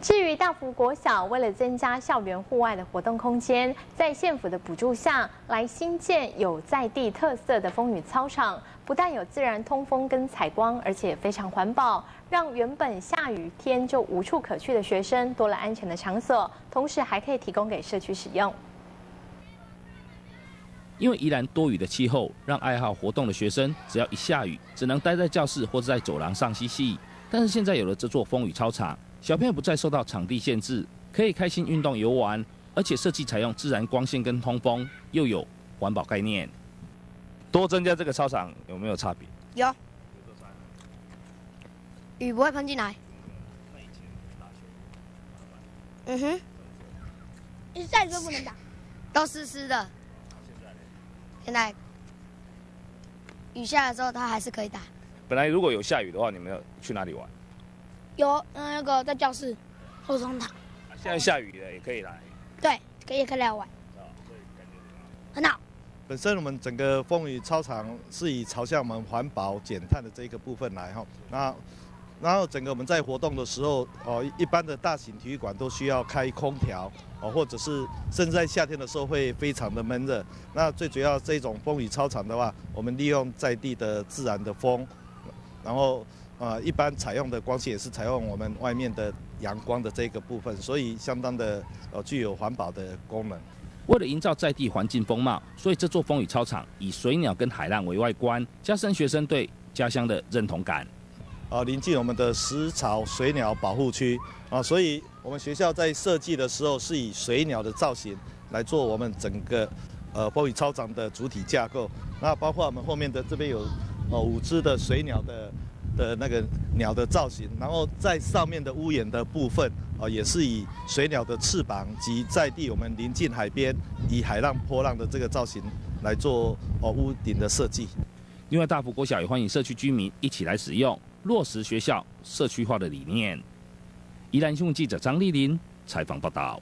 至于大福国小，为了增加校园户外的活动空间，在县府的补助下来新建有在地特色的风雨操场，不但有自然通风跟采光，而且非常环保，让原本下雨天就无处可去的学生多了安全的场所，同时还可以提供给社区使用。因为宜兰多雨的气候，让爱好活动的学生只要一下雨，只能待在教室或者在走廊上嬉戏。但是现在有了这座风雨操场。小朋友不再受到场地限制，可以开心运动游玩，而且设计采用自然光线跟通风，又有环保概念。多增加这个操场有没有差别？有。雨不会喷进来。嗯哼。你下雨就不能打。都湿湿的。现在雨下的时候，它还是可以打。本来如果有下雨的话，你们要去哪里玩？有，那个在教室后窗堂。现在下雨了，也可以来。对，可以可以来玩。很好。本身我们整个风雨操场是以朝向我们环保减碳的这一个部分来哈。那然后整个我们在活动的时候，哦，一般的大型体育馆都需要开空调，哦，或者是甚至在夏天的时候会非常的闷热。那最主要这种风雨操场的话，我们利用在地的自然的风，然后。啊，一般采用的光线也是采用我们外面的阳光的这个部分，所以相当的呃具有环保的功能。为了营造在地环境风貌，所以这座风雨操场以水鸟跟海浪为外观，加深学生对家乡的认同感。啊，临近我们的食草水鸟保护区啊，所以我们学校在设计的时候是以水鸟的造型来做我们整个呃风雨操场的主体架构。那包括我们后面的这边有呃五只的水鸟的。的那个鸟的造型，然后在上面的屋檐的部分啊，也是以水鸟的翅膀及在地我们临近海边以海浪波浪的这个造型来做哦屋顶的设计。另外，大埔国小也欢迎社区居民一起来使用，落实学校社区化的理念。宜兰新闻记者张丽玲采访报道。